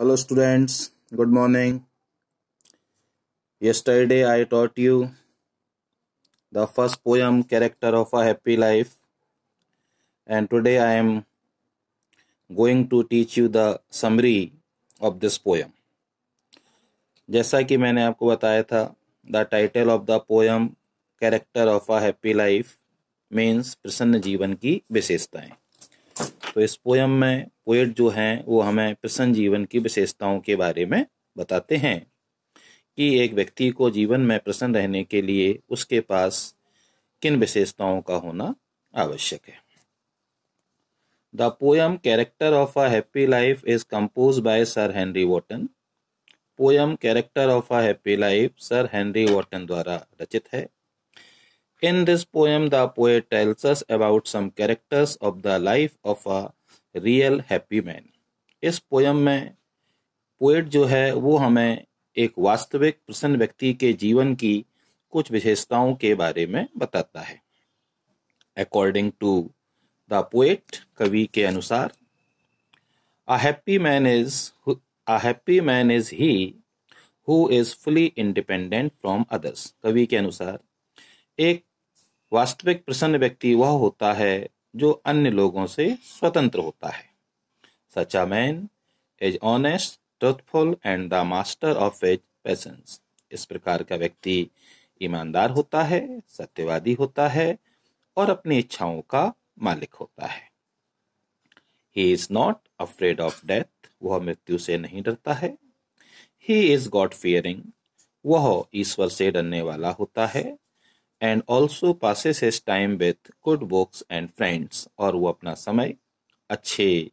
Hello students, good morning. Yesterday I taught you the first poem Character of a Happy Life and today I am going to teach you the summary of this poem. जैसा कि मैंने आपको बताया था the title of the poem character of a happy life means प्रसन्न जीवन की विशेषताएँ तो इस पोयम में पोएट जो हैं वो हमें प्रसन्न जीवन की विशेषताओं के बारे में बताते हैं कि एक व्यक्ति को जीवन में प्रसन्न रहने के लिए उसके पास किन विशेषताओं का होना आवश्यक है। The poem character of a happy life is composed by sir Henry Wotton. Poem character of a happy life sir Henry Wotton द्वारा रचित है। this poem, the poet tells us about some characters of the life of a real happy man इस poem में poet जो है, वो हमें एक वास्तविक प्रसन्न व्यक्ति के जीवन की कुछ विशेषताओं के बारे में बताता है। अकॉर्डिंग टू द पोएट कवि के अनुसार a happy man is a happy man is he who is fully independent from others कवि के अनुसार, एक वास्तविक प्रसन्न व्यक्ति वह होता है जो अन्य लोगों से स्वतंत्र होता है। सचा man is honest truthful and the master of age patience इस प्रकार का व्यक्ति ईमानदार होता है, सत्यवादी होता है, और अपनी इच्छाओं का मालिक होता है। He is not afraid of death वह मृत्यु से नहीं डरता है। ही इज़ गॉड फियरिंग वह ईश्वर से डरने वाला होता है। And also passes his time with good books and friends और वो अपना समय अच्छे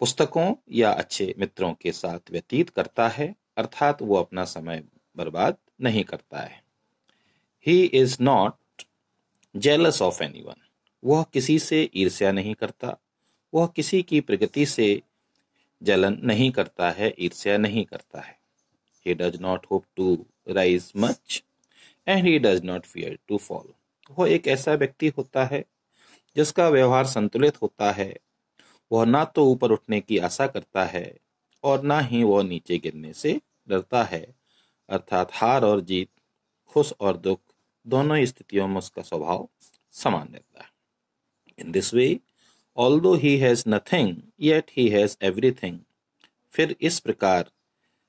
पुस्तकों या अच्छे मित्रों के साथ व्यतीत करता है, अर्थात वो अपना समय बर्बाद नहीं करता है। He is not jealous of anyone वह किसी से ईर्ष्या नहीं करता। वह किसी की प्रगति से जलन नहीं करता है, ईर्ष्या नहीं करता है। He does not hope to rise much and he does not fear to fall वह एक ऐसा व्यक्ति होता है जिसका व्यवहार संतुलित होता है। वह ना तो ऊपर उठने की आशा करता है और ना ही वह नीचे गिरने से डरता है। अर्थात हार और जीत, खुश और दुख दोनों स्थितियों में उसका स्वभाव समान रहता है। इन this way although he has nothing yet he has everything फिर इस प्रकार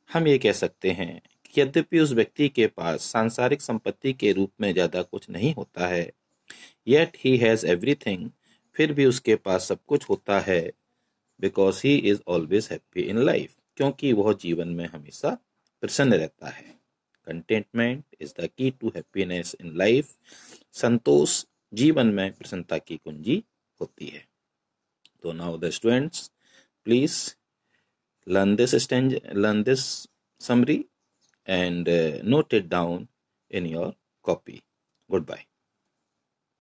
हम ये कह सकते हैं यद्यपि उस व्यक्ति के पास सांसारिक संपत्ति के रूप में ज़्यादा कुछ नहीं होता है येट ही हैज़ एवरीथिंग फिर भी उसके पास सब कुछ होता है because he is always happy in life क्योंकि वह जीवन में हमेशा प्रसन्न रहता है। Contentment is the key to happiness in life संतोष जीवन में प्रसन्नता की कुंजी होती है। तो now the students please learn this learn this summary and uh, note it down in your copy. Goodbye.